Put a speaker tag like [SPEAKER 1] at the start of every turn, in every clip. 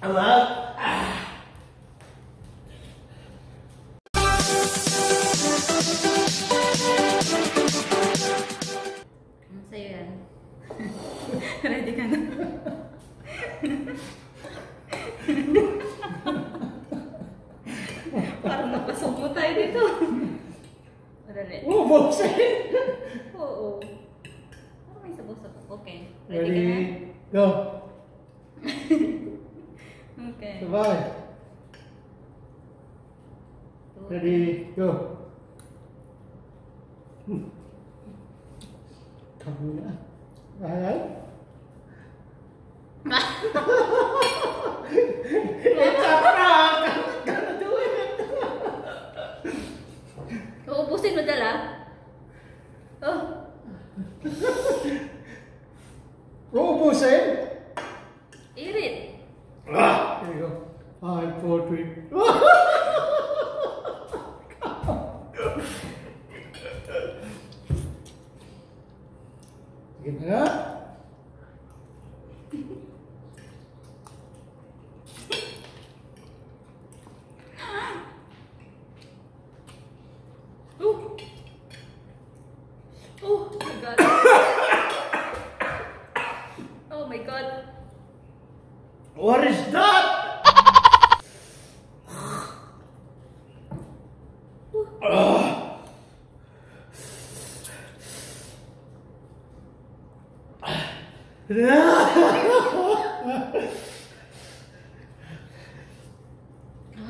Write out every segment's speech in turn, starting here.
[SPEAKER 1] I'm
[SPEAKER 2] out. Ah. Saya ready kan? Parang napasok mo tayo dito. Marali.
[SPEAKER 1] Oh, bose!
[SPEAKER 2] Oo. Parang may sabog-sabog. Okay. Ready,
[SPEAKER 1] Go! tuyệt
[SPEAKER 2] vời
[SPEAKER 1] ready go. Không nữa. Đấy đấy
[SPEAKER 2] Uubusin mo dala? Oh.
[SPEAKER 1] Uubusin? Go. Five, four, three. Sige na nga.
[SPEAKER 2] Oh. Oh my god. oh my god.
[SPEAKER 1] What is that? Ah.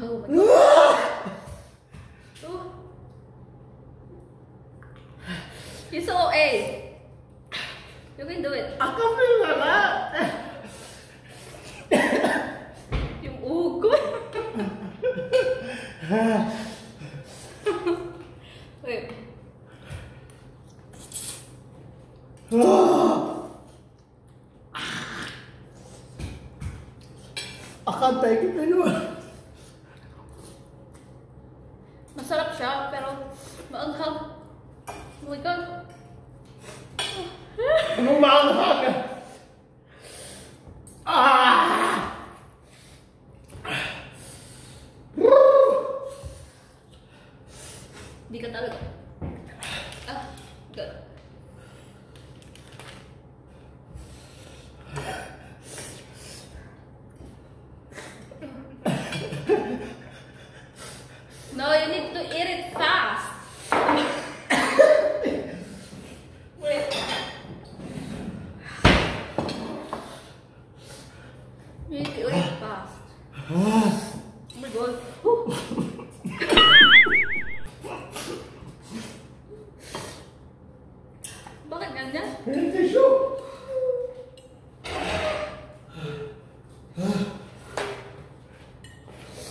[SPEAKER 2] Oh my god. You're so OA. You can do it.
[SPEAKER 1] I can't Ako pala nga.
[SPEAKER 2] Yung ugo.
[SPEAKER 1] Can't take it anymore.
[SPEAKER 2] Masarap siya, pero maanghang. Oh my god.
[SPEAKER 1] Anong maanghang? Ah!
[SPEAKER 2] Di ka talaga. Bakit ganyan?
[SPEAKER 1] Yung tissue.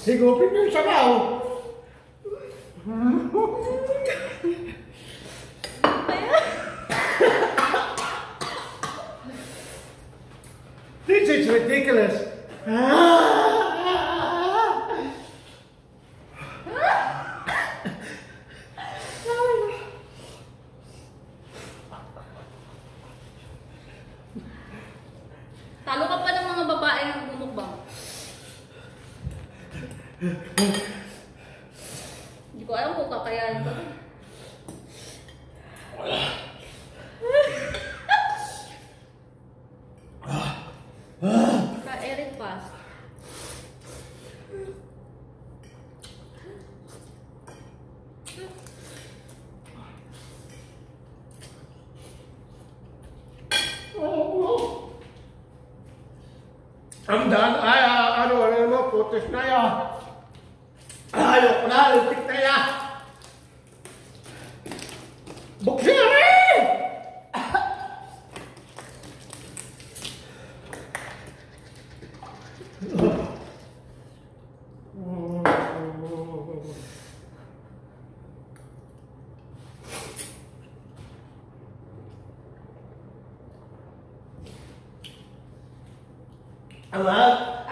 [SPEAKER 1] Higupin yung. This is ridiculous.
[SPEAKER 2] ko alam kung kakayanin ko. Ka-Eric fast.
[SPEAKER 1] I'm done. I, I, I don't know. Put this now. あよくなるってきたや。ボクシングやれあ。ら